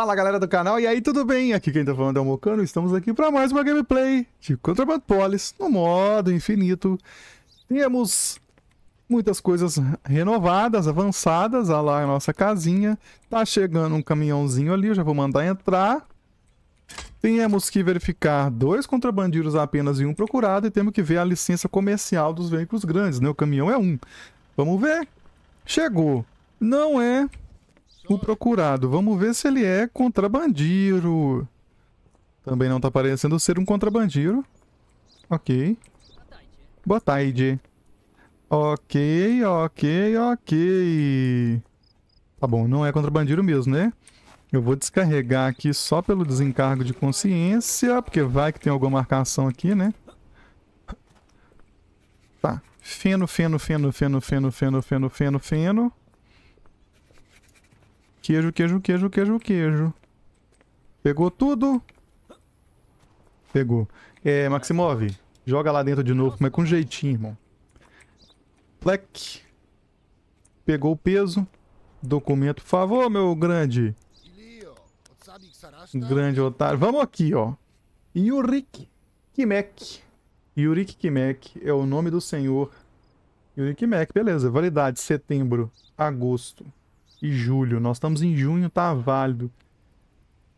Fala galera do canal, e aí tudo bem? Aqui quem tá falando é o Mocano, estamos aqui para mais uma gameplay de Contraband Police no modo infinito. Temos muitas coisas renovadas, avançadas, olha lá a nossa casinha. Tá chegando um caminhãozinho ali, eu já vou mandar entrar. Temos que verificar dois contrabandeiros apenas e um procurado e temos que ver a licença comercial dos veículos grandes, né? O caminhão é um. Vamos ver. Chegou. Não é o procurado. Vamos ver se ele é contrabandeiro. Também não está parecendo ser um contrabandeiro. Ok. Boa tarde. Ok, ok, ok. Tá bom, não é contrabandeiro mesmo, né? Eu vou descarregar aqui só pelo desencargo de consciência, porque vai que tem alguma marcação aqui, né? Tá. Feno, feno, feno, feno, feno, feno, feno, feno, feno. Queijo, queijo, queijo, queijo, queijo. Pegou tudo? Pegou. É, Maximov, joga lá dentro de novo, mas com jeitinho, irmão. Plec. Pegou o peso. Documento, por favor, meu grande. Grande otário. Vamos aqui, ó. Yurik Kimek. Yurik Kimek é o nome do senhor. Yurik Kimek, beleza. Validade, setembro, agosto e julho. Nós estamos em junho, tá válido.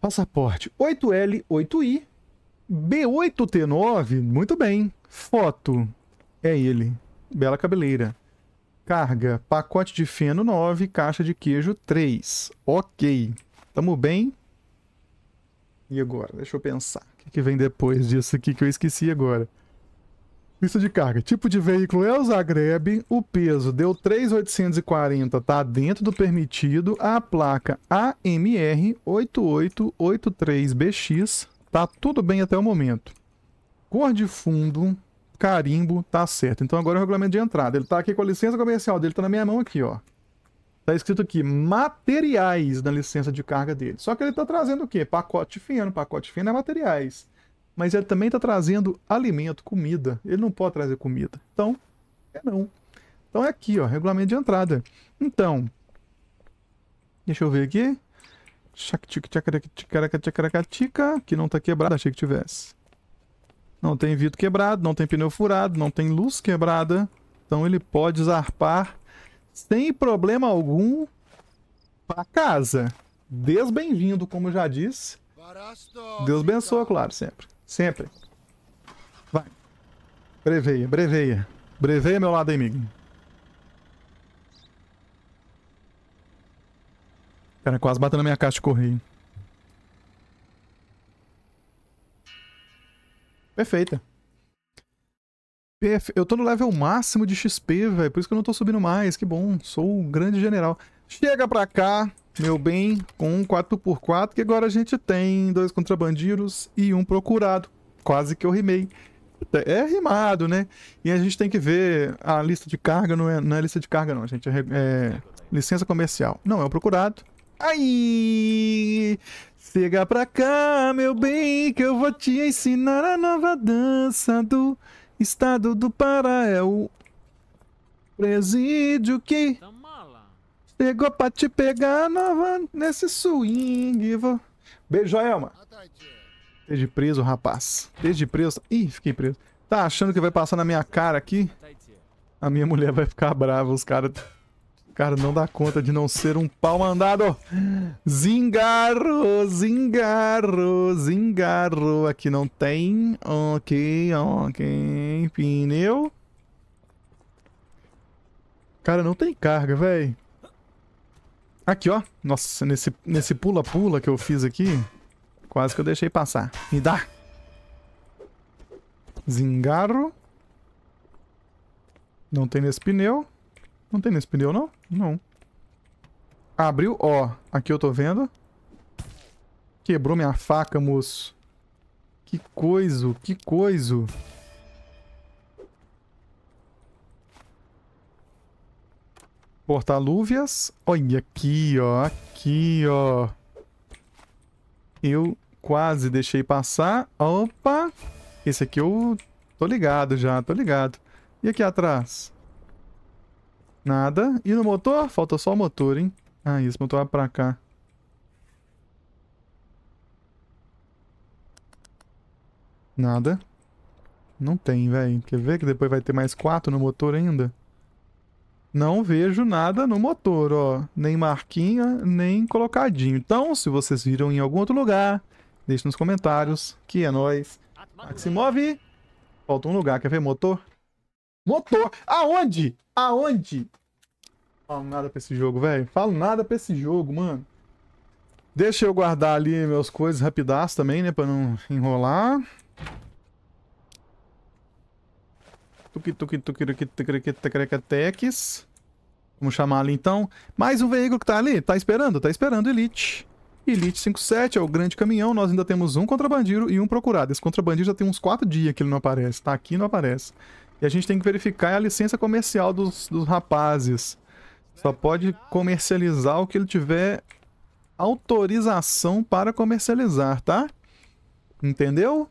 Passaporte 8L8I B8T9, muito bem. Foto, é ele. Bela cabeleira. Carga, pacote de feno 9, caixa de queijo 3. Ok. Tamo bem? E agora? Deixa eu pensar. O que, que vem depois disso aqui que eu esqueci agora? Lista de carga. Tipo de veículo é o Zagreb. O peso deu 3,840, tá dentro do permitido. A placa AMR 8883BX tá tudo bem até o momento. Cor de fundo, carimbo, tá certo. Então agora é o regulamento de entrada. Ele tá aqui com a licença comercial dele, tá na minha mão aqui, ó. Tá escrito aqui, materiais na licença de carga dele. Só que ele tá trazendo o quê? Pacote fino. Pacote fino é materiais mas ele também está trazendo alimento, comida. Ele não pode trazer comida. Então, é não. Então é aqui, ó, regulamento de entrada. Então, deixa eu ver aqui. Que não está quebrado, achei que tivesse. Não tem vidro quebrado, não tem pneu furado, não tem luz quebrada. Então ele pode zarpar sem problema algum para casa. Deus bem-vindo, como já disse. Deus abençoa, claro, sempre. Sempre. Vai. Breveia, breveia. Breveia meu lado, amigo. Cara, quase batendo na minha caixa de correio. Perfeita. Perfe... Eu tô no level máximo de XP, velho. Por isso que eu não tô subindo mais. Que bom. Sou o grande general. Chega pra cá meu bem, com um 4x4, que agora a gente tem dois contrabandeiros e um procurado. Quase que eu rimei. É rimado, né? E a gente tem que ver a lista de carga, não é, não é lista de carga não, gente. É, é licença comercial. Não, é o procurado. Aí, chega pra cá, meu bem, que eu vou te ensinar a nova dança do estado do Pará. É o presídio que Chegou pra te pegar nova nesse swing. Vou... Beijo, Elma. Desde preso, rapaz. Desde preso. Ih, fiquei preso. Tá achando que vai passar na minha cara aqui? A minha mulher vai ficar brava. Os caras... Cara, não dá conta de não ser um pau mandado. Zingarro, zingarro, zingarro. Aqui não tem. Ok, ok. Pneu. Cara, não tem carga, velho. Aqui, ó. Nossa, nesse nesse pula-pula que eu fiz aqui, quase que eu deixei passar. Me dá. Zingarro. Não tem nesse pneu. Não tem nesse pneu, não? Não. Abriu, ó. Aqui eu tô vendo. Quebrou minha faca, moço. Que coisa, que coisa. Porta-lúvias. Olha aqui, ó. Aqui, ó. Eu quase deixei passar. Opa! Esse aqui eu tô ligado já, tô ligado. E aqui atrás? Nada. E no motor? Falta só o motor, hein? Ah, esse motor vai pra cá. Nada. Não tem, velho. Quer ver que depois vai ter mais quatro no motor ainda? Não vejo nada no motor, ó. Nem marquinha, nem colocadinho. Então, se vocês viram em algum outro lugar, deixe nos comentários, que é nóis. Maximov. Falta um lugar, quer ver motor? Motor! Aonde? Aonde? Falo nada pra esse jogo, velho. Falo nada pra esse jogo, mano. Deixa eu guardar ali meus coisas rapidaço também, né? Pra não enrolar. Tuki Vamos chamar ali então. Mais um veículo que tá ali. Tá esperando? Tá esperando Elite. Elite 57 é o grande caminhão. Nós ainda temos um contrabandeiro e um procurado. Esse contrabandeiro já tem uns 4 dias que ele não aparece. Tá aqui e não aparece. E a gente tem que verificar a licença comercial dos rapazes. Só pode comercializar o que ele tiver autorização para comercializar, tá? Entendeu?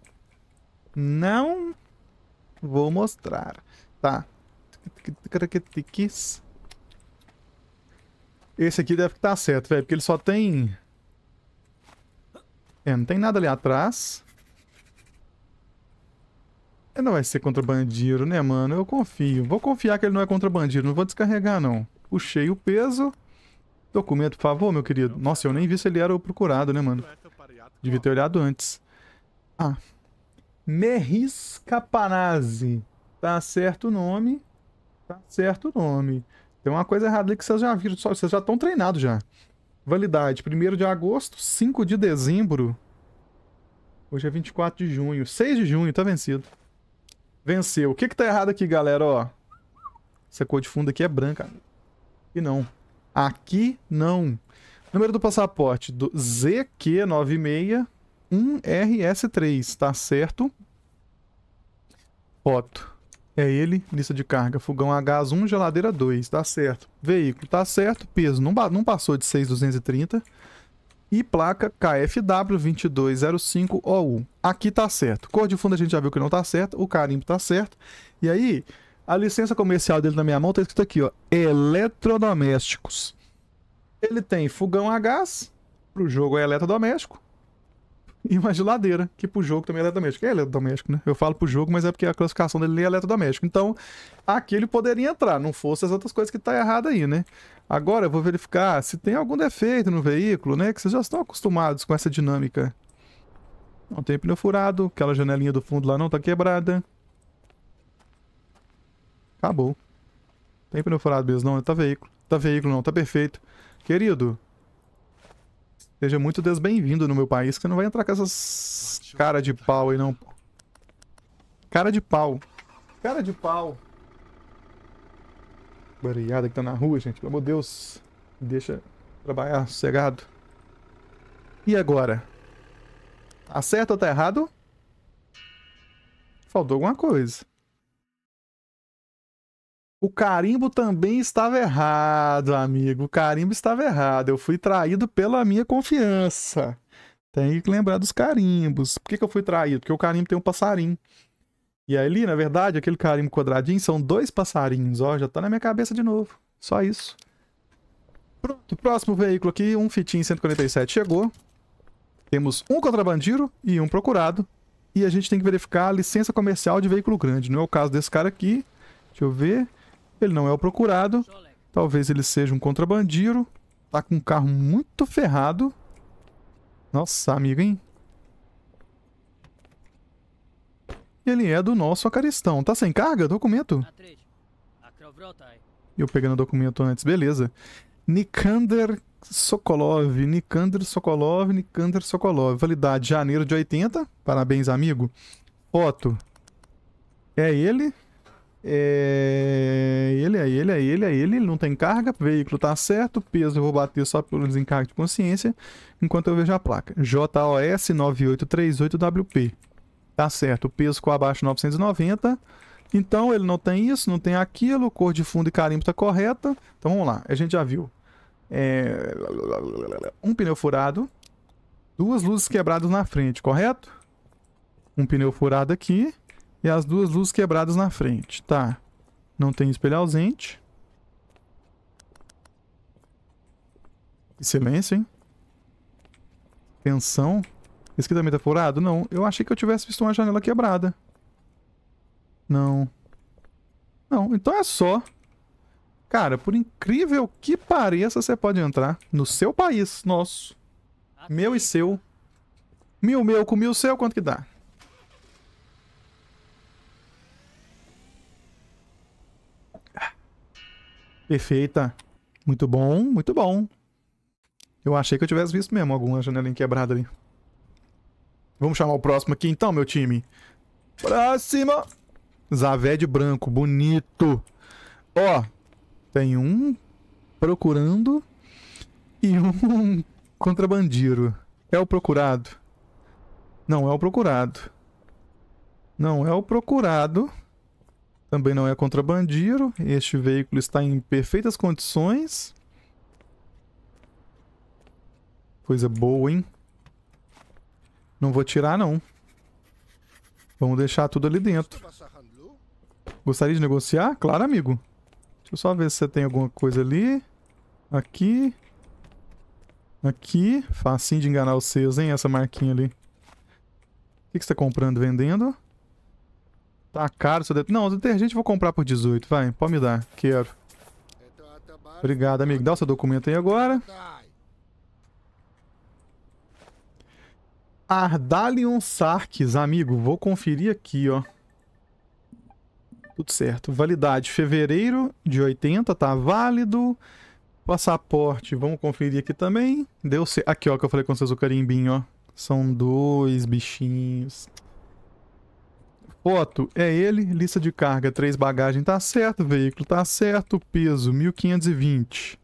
Não vou mostrar. Tá. Esse aqui deve estar tá certo, velho, porque ele só tem... É, não tem nada ali atrás. Ele não vai ser contrabandeiro, né, mano? Eu confio. Vou confiar que ele não é contrabandeiro. Não vou descarregar, não. Puxei o peso. Documento, por favor, meu querido. Nossa, eu nem vi se ele era o procurado, né, mano? Devia ter olhado antes. Ah. Merris Capanazzi. Tá certo o nome. Tá certo o nome. Tem uma coisa errada ali que vocês já viram. Vocês já estão treinados já. Validade. 1 de agosto, 5 de dezembro. Hoje é 24 de junho. 6 de junho, tá vencido. Venceu. O que que tá errado aqui, galera, ó? Essa cor de fundo aqui é branca. E não. Aqui não. Número do passaporte do ZQ961RS3, tá certo? Foto. É ele, lista de carga, fogão a gás 1, geladeira 2, tá certo. Veículo, tá certo. Peso, não, não passou de 6,230. E placa KFW 2205OU. Aqui tá certo. Cor de fundo a gente já viu que não tá certo. O carimbo tá certo. E aí, a licença comercial dele na minha mão tá escrito aqui, ó. Eletrodomésticos. Ele tem fogão a gás. Pro jogo é eletrodoméstico. E uma geladeira, que pro jogo também é eletrodoméstico. É eletrodoméstico, né? Eu falo pro jogo, mas é porque a classificação dele é eletrodoméstico. Então, aqui ele poderia entrar, não fosse as outras coisas que tá errado aí, né? Agora eu vou verificar se tem algum defeito no veículo, né? Que vocês já estão acostumados com essa dinâmica. Não tem pneu furado, aquela janelinha do fundo lá não tá quebrada. Acabou. Tem pneu furado mesmo, não. Tá veículo. Tá veículo, não. Tá perfeito. Querido, seja muito desbem-vindo no meu país, que não vai entrar com essas cara de pau aí, não. Cara de pau. Cara de pau. Bariada que tá na rua, gente. Pelo amor de Deus. Deixa trabalhar sossegado. E agora? Acerta ou tá errado? Faltou alguma coisa. O carimbo também estava errado, amigo. O carimbo estava errado. Eu fui traído pela minha confiança. Tem que lembrar dos carimbos. Por que, que eu fui traído? Porque o carimbo tem um passarinho. E ali, na verdade, aquele carimbo quadradinho são dois passarinhos, ó, já tá na minha cabeça de novo. Só isso. Pronto, próximo veículo aqui, um Fitin 147 chegou. Temos um contrabandeiro e um procurado. E a gente tem que verificar a licença comercial de veículo grande. Não é o caso desse cara aqui. Deixa eu ver. Ele não é o procurado. Talvez ele seja um contrabandeiro. Tá com um carro muito ferrado. Nossa, amigo, hein? Ele é do nosso Acaristão. Tá sem carga? Documento. Eu pegando o documento antes, beleza. Nikander Sokolov, Nikander Sokolov, Nikander Sokolov. Validade janeiro de 80. Parabéns, amigo. Foto. É ele. É ele, é ele, é ele, é ele. Ele não tem carga. Veículo tá certo. Peso eu vou bater só pelo desencargo de consciência. Enquanto eu vejo a placa. JOS 9838WP. Tá certo, peso com abaixo 990. Então ele não tem isso, não tem aquilo, cor de fundo e carimbo está correta. Então vamos lá, a gente já viu. É... Um pneu furado, duas luzes quebradas na frente, correto? Um pneu furado aqui e as duas luzes quebradas na frente, tá? Não tem espelho ausente. Silêncio, hein? Tensão. Esse aqui também tá furado? Não. Eu achei que eu tivesse visto uma janela quebrada. Não. Não, então é só. Cara, por incrível que pareça, você pode entrar no seu país, nosso. Meu e seu. Mil meu com mil seu, quanto que dá? Perfeita. Muito bom, muito bom. Eu achei que eu tivesse visto mesmo alguma janelinha quebrada ali. Vamos chamar o próximo aqui então, meu time. Próximo! Zaved branco, bonito. Ó, tem um procurando e um contrabandeiro. É o procurado. Não é o procurado. Não é o procurado. Também não é contrabandeiro. Este veículo está em perfeitas condições. Coisa boa, hein? Não vou tirar, não. Vamos deixar tudo ali dentro. Gostaria de negociar? Claro, amigo. Deixa eu só ver se você tem alguma coisa ali. Aqui. Aqui. Facinho de enganar os seus, hein? Essa marquinha ali. O que, você tá comprando, vendendo? Tá caro seu detergente. Não, detergente vou comprar por 18. Vai, pode me dar. Quero. Obrigado, amigo. Dá o seu documento aí agora. Ardalion Sarkis, amigo. Vou conferir aqui, ó. Tudo certo. Validade fevereiro de 80, tá válido. Passaporte, vamos conferir aqui também. Deu certo. Aqui, ó, que eu falei com vocês o carimbinho, ó. São dois bichinhos. Foto, é ele. Lista de carga, três bagagem, tá certo. Veículo, tá certo. Peso, 1520.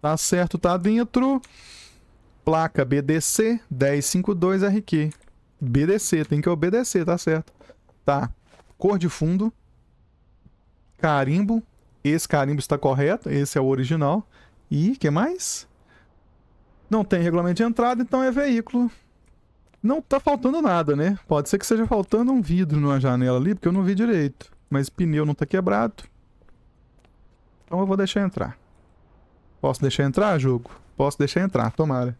Tá certo, tá dentro. Placa BDC 1052RQ. BDC, tem que obedecer, tá certo. Tá. Cor de fundo. Carimbo. Esse carimbo está correto, esse é o original. E, que mais? Não tem regulamento de entrada, então é veículo não tá faltando nada, né? Pode ser que seja faltando um vidro numa janela ali, porque eu não vi direito. Mas pneu não tá quebrado. Então eu vou deixar entrar. Posso deixar entrar, jogo? Posso deixar entrar, tomara.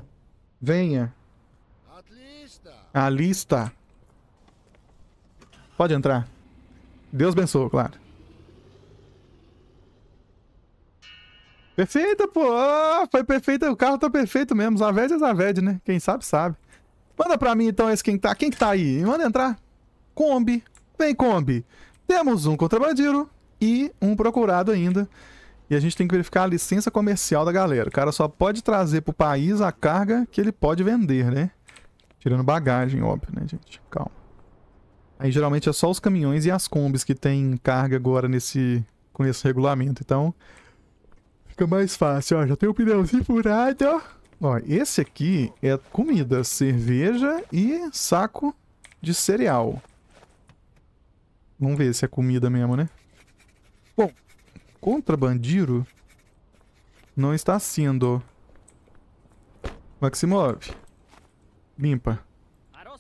Venha. A lista. Pode entrar. Deus abençoe, claro. Perfeita, pô! Oh, foi perfeita. O carro tá perfeito mesmo. Zaved é Zaved, né? Quem sabe, sabe. Manda pra mim então esse quem tá. Quem que tá aí? Manda entrar. Kombi. Vem, Kombi. Temos um contrabandeiro e um procurado ainda. E a gente tem que verificar a licença comercial da galera. O cara só pode trazer pro país a carga que ele pode vender, né? Tirando bagagem, óbvio, né, gente? Calma. Aí geralmente é só os caminhões e as combis que tem carga agora nesse com esse regulamento. Então, fica mais fácil. Ó, já tem o pneuzinho furado, ó. Ó, esse aqui é comida, cerveja e saco de cereal. Vamos ver se é comida mesmo, né? Bom, contrabandeiro não está sendo. Maximov, limpa.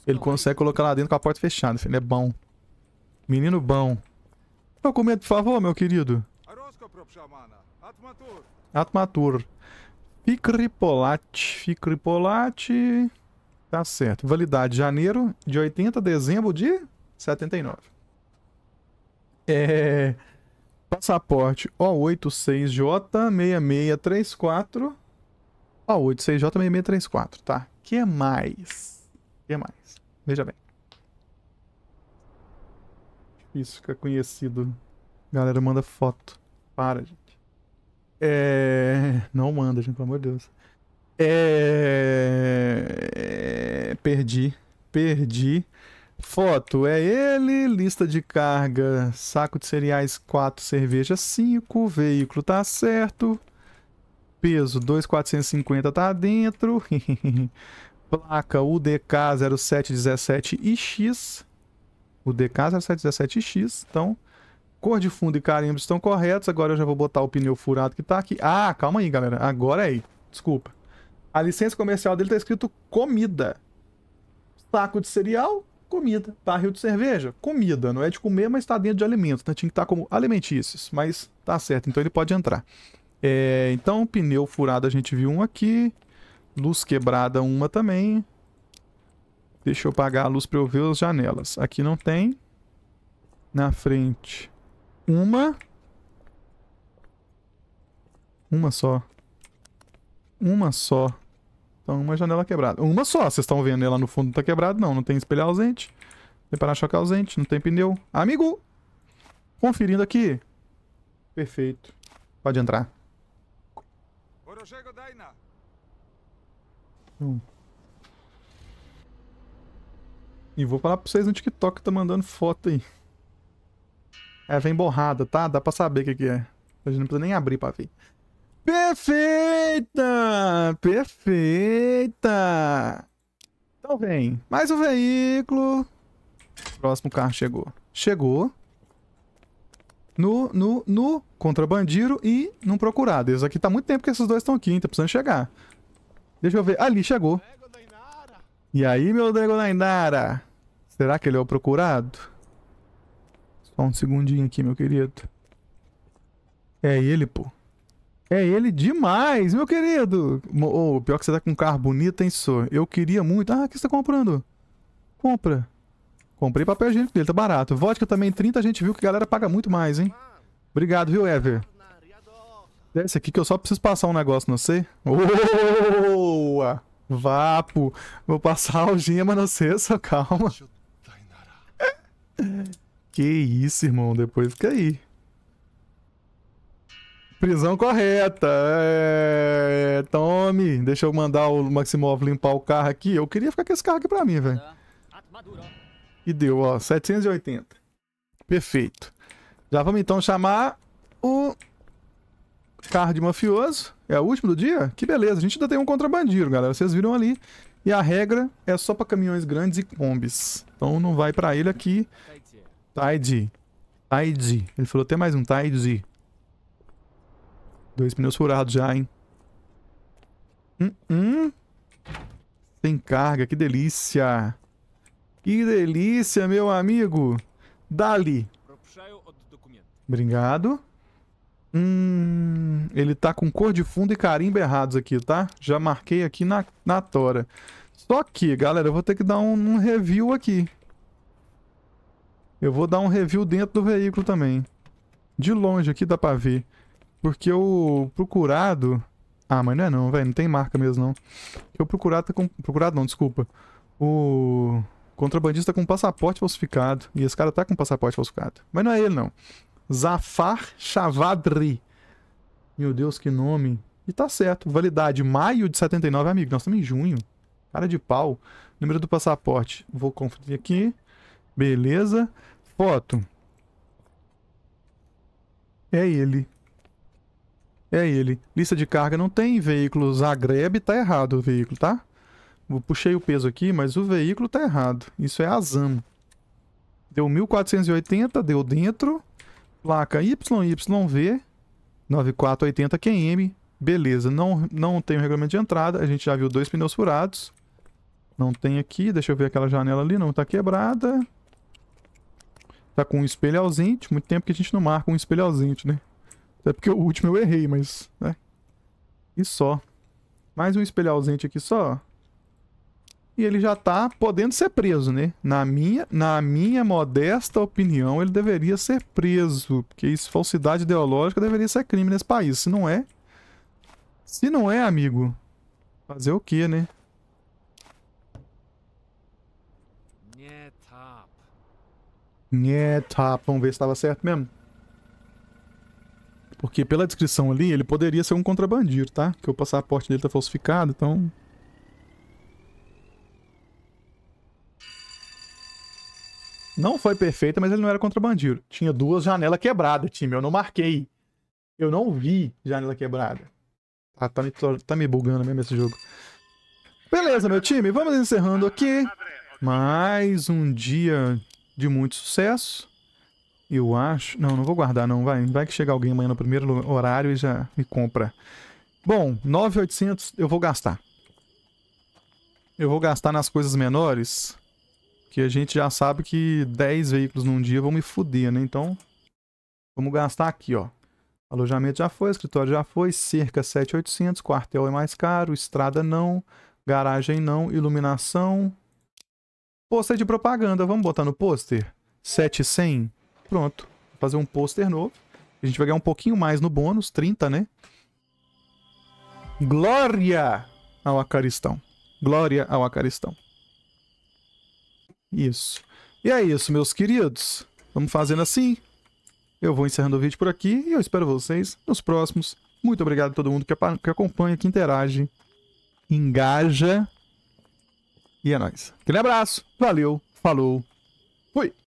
Ele consegue colocar lá dentro com a porta fechada, filho. Ele é bom. Menino bom. Documento, por favor, meu querido. Atmatur. Ficripolate. Ficripolate. Tá certo. Validade janeiro de 80, dezembro de 79. É. Passaporte O86J6634. O86J6634, tá. que mais? que mais? Veja bem. Isso fica conhecido. Galera manda foto. Para, gente. É... Não manda, gente, pelo amor de Deus. É... Perdi. Perdi. Foto é ele, lista de carga, saco de cereais 4, cerveja 5, veículo tá certo. Peso 2,450 tá dentro. Placa UDK 0717IX. UDK 0717X. Então, Cor de fundo e carimbo estão corretos. Agora eu já vou botar o pneu furado que tá aqui. Ah, calma aí, galera. Agora é aí. Desculpa. A licença comercial dele tá escrito comida. Saco de cereal, comida. Barril de cerveja, comida. Não é de comer, mas tá dentro de alimentos. Né? Tinha que estar tá como alimentícios. Mas tá certo, então ele pode entrar. É, então, pneu furado a gente viu um aqui. Luz quebrada uma também. Deixa eu apagar a luz para eu ver as janelas. Aqui não tem. Na frente. Uma. Uma só. Uma só. Então, uma janela quebrada. Uma só. Vocês estão vendo ela no fundo não tá quebrado? Não. Não tem espelho ausente. Tem para-choque ausente. Não tem pneu. Amigo! Conferindo aqui. Perfeito. Pode entrar. Hum. E vou falar pra vocês no TikTok que tá mandando foto aí. É, vem borrada, tá? Dá pra saber o que, que é. A gente não precisa nem abrir pra ver. Perfeita! Perfeita! Então vem. Mais um veículo. Próximo carro chegou. Chegou. No, no, no contrabandeiro e no procurado. Esse aqui tá muito tempo que esses dois estão aqui, hein? Tá precisando chegar. Deixa eu ver. Ali, chegou. E aí, meu Nego Nainara? Será que ele é o procurado? Só um segundinho aqui, meu querido. É ele, pô. É ele demais, meu querido. Oh, pior que você tá com um carro bonito, hein, só. Eu queria muito. Ah, o que você tá comprando? Compra. Comprei papel higiênico dele, tá barato. Vodka também 30, a gente viu que a galera paga muito mais, hein? Obrigado, viu, Ever? Desce aqui que eu só preciso passar um negócio, não sei. Boa! Vapo! Vou passar a alginha, mas não sei, só calma. que isso, irmão. Depois fica aí. Prisão correta. É... Tome. Deixa eu mandar o Maximov limpar o carro aqui. Eu queria ficar com esse carro aqui pra mim, velho. E deu, ó. 780. Perfeito. Já vamos então chamar o carro de mafioso. É o último do dia? Que beleza. A gente ainda tem um contrabandeiro, galera. Vocês viram ali. E a regra é só para caminhões grandes e combis. Então não vai para ele aqui. Tide. Tide. Ele falou até mais um Tide. Dois pneus furados já, hein? Hum, hum. Sem carga, que delícia. Que delícia, meu amigo. Dali. Obrigado. Hum, ele tá com cor de fundo e carimbo errados aqui, tá? Já marquei aqui na, na tora. Só que, galera, eu vou ter que dar um, um review aqui. Eu vou dar um review dentro do veículo também. De longe aqui dá pra ver. Porque o procurado... Ah, mas não é não, velho. Não tem marca mesmo, não. O procurado tá com... Procurado não, desculpa. O contrabandista com passaporte falsificado. E esse cara tá com passaporte falsificado. Mas não é ele, não. Zafar Chavadri. Meu Deus, que nome. E tá certo. Validade maio de 79, amigo. Nós estamos em junho. Cara de pau. Número do passaporte. Vou conferir aqui. Beleza. Foto. É ele. É ele. Lista de carga não tem. Veículo Zagreb tá errado o veículo, tá? Puxei o peso aqui, mas o veículo tá errado. Isso é Azam. Deu 1480, deu dentro. Placa YYV 9480 QM. Beleza, não, não tem o regulamento de entrada. A gente já viu dois pneus furados. Não tem aqui. Deixa eu ver aquela janela ali. Não tá quebrada. Tá com um espelho ausente. Muito tempo que a gente não marca um espelho ausente, né? Até porque o último eu errei, mas... Né? E só. Mais um espelho ausente aqui só e ele já está podendo ser preso, né? Na minha, na minha modesta opinião, ele deveria ser preso, porque isso, falsidade ideológica deveria ser crime nesse país. Se não é, se não é, amigo, fazer o quê, né? Top. Vamos ver se estava certo mesmo. Porque pela descrição ali, ele poderia ser um contrabandido, tá? Porque o passaporte dele tá falsificado, então Não foi perfeita, mas ele não era contrabandeiro. Tinha duas janelas quebradas, time. Eu não marquei. Eu não vi janela quebrada. Ah, tá, me, tá me bugando mesmo esse jogo. Beleza, meu time. Vamos encerrando aqui. Mais um dia de muito sucesso. Eu acho... Não, não vou guardar não. Vai, vai que chega alguém amanhã no primeiro horário e já me compra. Bom, 9,800 eu vou gastar. Eu vou gastar nas coisas menores que a gente já sabe que 10 veículos num dia vão me fuder, né? Então, vamos gastar aqui, ó. Alojamento já foi, escritório já foi, cerca 7,800, quartel é mais caro, estrada não, garagem não, iluminação, Pôster de propaganda, vamos botar no pôster? 700? Pronto. Vou fazer um pôster novo. A gente vai ganhar um pouquinho mais no bônus, 30, né? Glória ao Acaristão. Glória ao Acaristão. Isso. E é isso, meus queridos. Vamos fazendo assim. Eu vou encerrando o vídeo por aqui e eu espero vocês nos próximos. Muito obrigado a todo mundo que, que acompanha, que interage, engaja. E é nóis. Aquele abraço. Valeu. Falou. Fui.